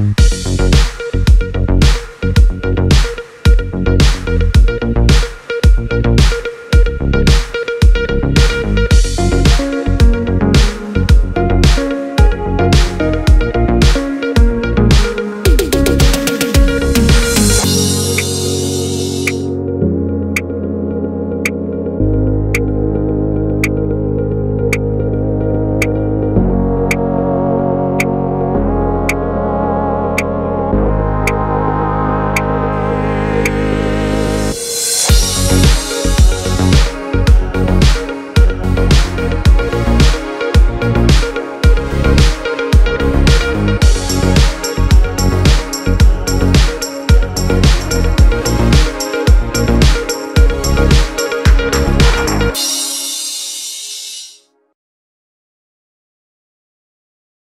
you